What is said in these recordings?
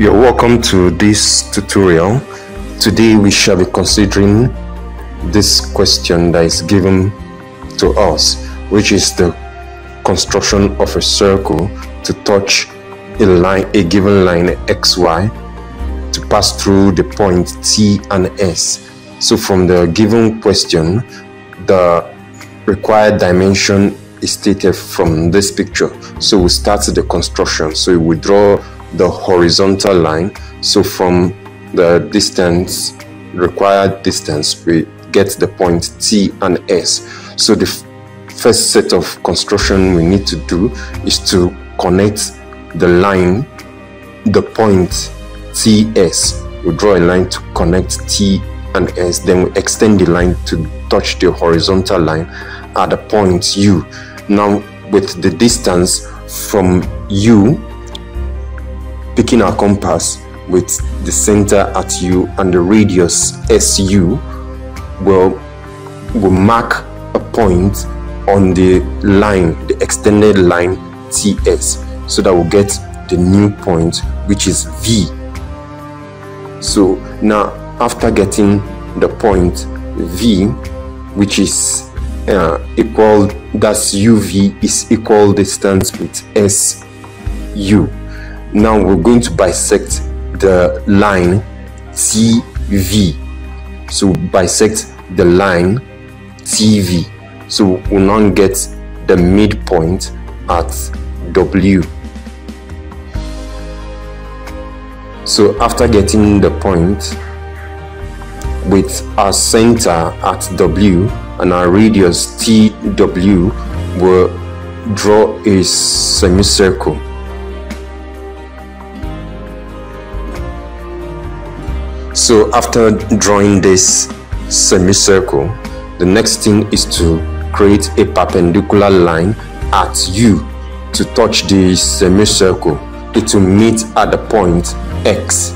You're welcome to this tutorial. Today we shall be considering this question that is given to us, which is the construction of a circle to touch a line, a given line xy to pass through the point T and S. So from the given question, the required dimension is stated from this picture. So we start the construction. So we draw the horizontal line. So from the distance, required distance, we get the point T and S. So the first set of construction we need to do is to connect the line, the point TS. We draw a line to connect T and S, then we extend the line to touch the horizontal line at the point U. Now, with the distance from U, picking our compass with the center at U and the radius SU, will will mark a point on the line, the extended line TS, so that we'll get the new point, which is V. So now, after getting the point V, which is uh, equal, that's UV is equal distance with SU. Now we're going to bisect the line TV. So bisect the line TV. So we'll now get the midpoint at W. So after getting the point with our center at W and our radius TW, we'll draw a semicircle. So after drawing this semicircle, the next thing is to create a perpendicular line at U to touch the semicircle. It will meet at the point X.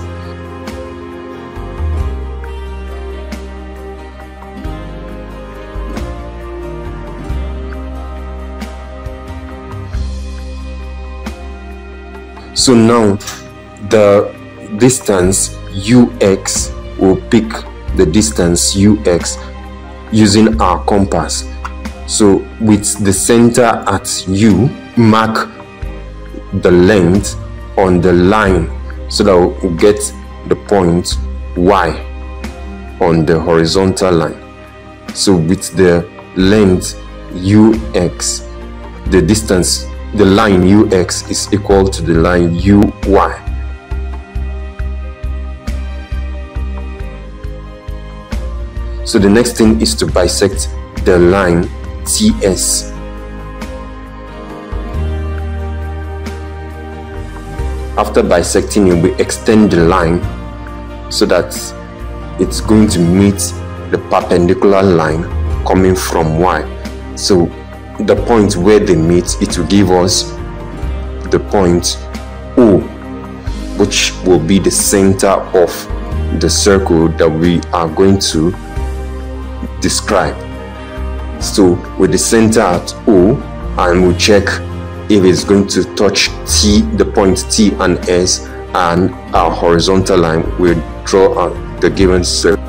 So now the distance ux will pick the distance ux using our compass. So with the center at u, mark the length on the line so that we'll get the point y on the horizontal line. So with the length ux, the distance, the line ux is equal to the line uy. So the next thing is to bisect the line TS. After bisecting it, we extend the line so that it's going to meet the perpendicular line coming from Y. So the point where they meet, it will give us the point O, which will be the center of the circle that we are going to describe. So with the center at O, and we'll check if it's going to touch T, the point T and S, and our horizontal line, we'll draw the given circle.